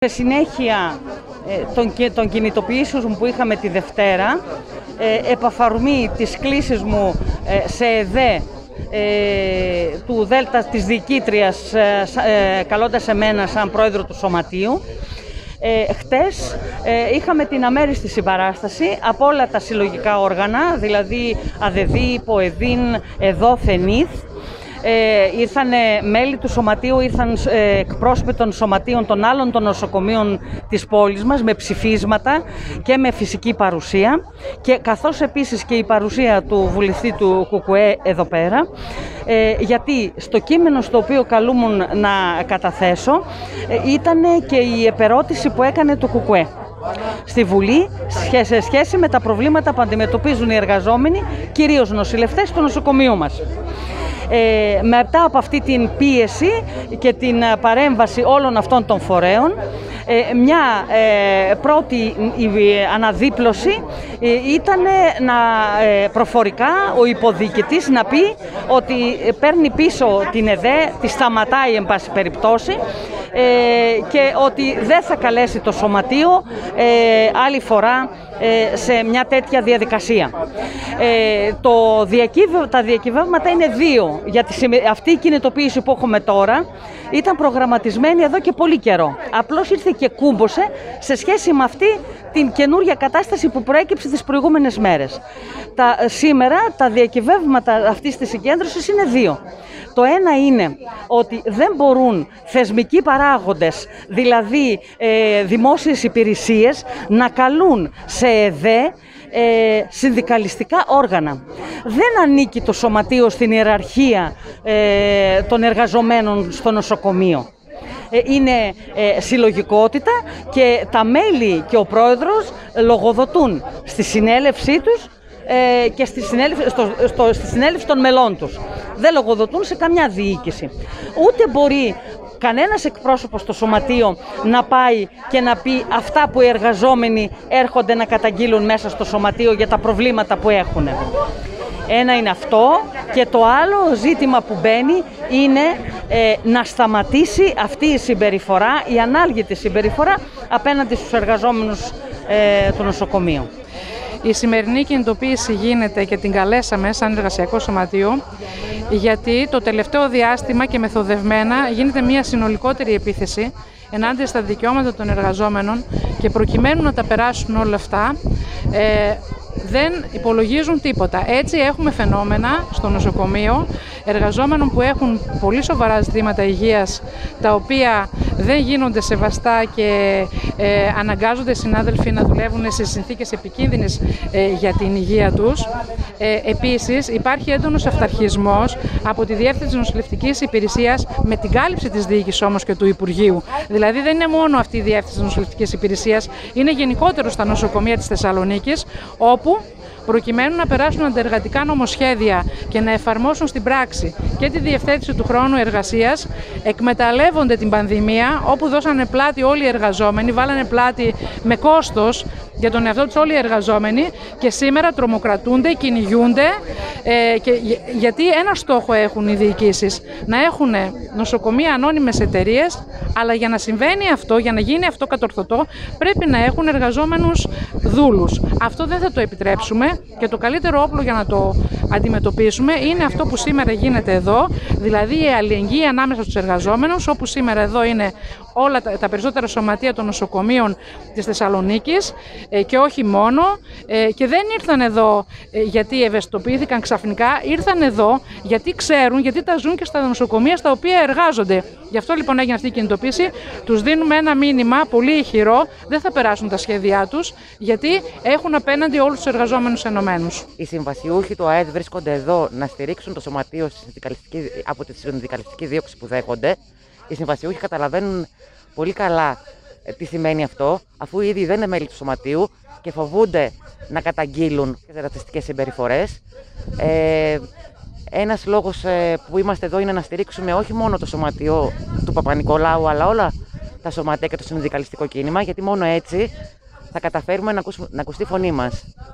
Σε συνέχεια ε, των, των κινητοποιήσεων που είχαμε τη Δευτέρα, ε, επαφαρμή της κλήσης μου ε, σε ΕΔΕ του Δέλτα της διοικήτριας καλώντας εμένα σαν πρόεδρο του Σωματείου. Ε, χτες είχαμε την αμέριστη συμπαράσταση από όλα τα συλλογικά όργανα, δηλαδή ΑΔΕΔΗ, ΠΟΕΔΗΝ, ΕΔΟ, ΘΕΝΙΘ, ε, ήρθαν μέλη του σωματείου, ήρθαν ε, εκπρόσωποι των σωματείων των άλλων των νοσοκομείων της πόλης μας με ψηφίσματα και με φυσική παρουσία και καθώς επίσης και η παρουσία του βουλευτή του ΚΚΕ εδώ πέρα ε, γιατί στο κείμενο στο οποίο καλούμουν να καταθέσω ε, ήταν και η επερώτηση που έκανε το ΚΚΕ στη Βουλή σε σχέση με τα προβλήματα που αντιμετωπίζουν οι εργαζόμενοι, κυρίως νοσηλευτές του νοσοκομείου μας. Ε, μετά από αυτή την πίεση και την ε, παρέμβαση όλων αυτών των φορέων, ε, μια ε, πρώτη αναδίπλωση ήταν να προφορικά ο υποδίκητης να πει ότι παίρνει πίσω την ΕΔΕ, τη σταματάει εν πάση περιπτώσει και ότι δεν θα καλέσει το σωματείο άλλη φορά σε μια τέτοια διαδικασία. Το τα διακυβεύματα είναι δύο γιατί αυτή η κινητοποίηση που έχουμε τώρα ήταν προγραμματισμένη εδώ και πολύ καιρό. Απλώς ήρθε και κούμποσε σε σχέση με αυτή την καινούργια κατάσταση που προέκυψε τις προηγούμενες μέρες. Τα, σήμερα τα διακυβεύματα αυτής της συγκέντρωσης είναι δύο. Το ένα είναι ότι δεν μπορούν θεσμικοί παράγοντες, δηλαδή ε, δημόσιες υπηρεσίες, να καλούν σε ΕΔΕ ε, συνδικαλιστικά όργανα. Δεν ανήκει το σωματείο στην ιεραρχία ε, των εργαζομένων στο νοσοκομείο. Ε, είναι ε, συλλογικότητα και τα μέλη και ο πρόεδρος λογοδοτούν στη συνέλευσή τους ε, και στη συνέλευση, στο, στο, στη συνέλευση των μελών τους. Δεν λογοδοτούν σε καμιά διοίκηση. Ούτε μπορεί κανένας εκπρόσωπος στο σωματείο να πάει και να πει αυτά που οι εργαζόμενοι έρχονται να καταγγείλουν μέσα στο σωματείο για τα προβλήματα που έχουν. Ένα είναι αυτό και το άλλο ζήτημα που μπαίνει είναι ε, να σταματήσει αυτή η συμπεριφορά, η ανάλγητη συμπεριφορά απέναντι στους εργαζόμενους ε, του νοσοκομείου. Η σημερινή κινητοποίηση γίνεται και την καλέσαμε σαν εργασιακό σωματείο γιατί το τελευταίο διάστημα και μεθοδευμένα γίνεται μια συνολικότερη επίθεση ενάντια στα δικαιώματα των εργαζόμενων και προκειμένου να τα περάσουν όλα αυτά ε, δεν υπολογίζουν τίποτα. Έτσι έχουμε φαινόμενα στο νοσοκομείο εργαζόμενων που έχουν πολύ σοβαρά ζητήματα υγείας τα οποία δεν γίνονται σεβαστά και ε, αναγκάζονται οι συνάδελφοι να δουλεύουν σε συνθήκες επικίνδυνες ε, για την υγεία τους. Ε, επίσης υπάρχει έντονος αυταρχισμός από τη Διεύθυνση Νοσηλευτικής Υπηρεσίας με την κάλυψη της διοίκησης όμως και του Υπουργείου. Δηλαδή δεν είναι μόνο αυτή η Διεύθυνση Νοσηλευτικής Υπηρεσίας, είναι γενικότερο στα νοσοκομεία της Θεσσαλονίκης όπου προκειμένου να περάσουν αντεργατικά νομοσχέδια και να εφαρμόσουν στην πράξη και τη διευθέτηση του χρόνου εργασίας, εκμεταλλεύονται την πανδημία, όπου δώσανε πλάτη όλοι οι εργαζόμενοι, βάλανε πλάτη με κόστος για τον εαυτό τους όλοι οι εργαζόμενοι και σήμερα τρομοκρατούνται, κυνηγούνται ε, και, γιατί ένα στόχο έχουν οι διοικήσεις, να έχουν νοσοκομεία ανώνυμες εταιρείες, αλλά για να συμβαίνει αυτό, για να γίνει αυτό κατορθωτό, πρέπει να έχουν εργαζόμενους δούλους. Αυτό δεν θα το επιτρέψουμε και το καλύτερο όπλο για να το αντιμετωπίσουμε είναι αυτό που σήμερα γίνεται εδώ, δηλαδή η αλληλεγγύη ανάμεσα στους εργαζόμενους, όπου σήμερα εδώ είναι όλα τα, τα περισσότερα σωματεία των νοσοκομείων της Θεσσαλονίκης ε, και όχι μόνο ε, και δεν ήρθαν εδώ ε, γιατί ευαισθητοποιήθηκαν ξαφνικά, ήρθαν εδώ γιατί ξέρουν, γιατί τα ζουν και στα νοσοκομεία στα οποία εργάζονται. Γι' αυτό λοιπόν έγινε αυτή η κινητοποίηση. Τους δίνουμε ένα μήνυμα πολύ ηχηρό. Δεν θα περάσουν τα σχέδιά τους, γιατί έχουν απέναντι όλους τους εργαζόμενους ενωμένους. Οι συμβασιούχοι του ΑΕΔ βρίσκονται εδώ να στηρίξουν το σωματείο από τη συνδικαλιστική δίωξη που δέχονται. Οι συμβασιούχοι καταλαβαίνουν πολύ καλά ε, τι σημαίνει αυτό, αφού ήδη δεν είναι μέλη του σωματείου και φοβούνται να καταγγείλουν ρατσιστικές συμπεριφορές. Ε, ένας λόγος ε, που είμαστε εδώ είναι να στηρίξουμε όχι μόνο το σωματείο του Παπα-Νικολάου, αλλά όλα τα σωματεία και το συνδικαλιστικό κίνημα, γιατί μόνο έτσι θα καταφέρουμε να, ακούσουμε, να ακουστεί η φωνή μας.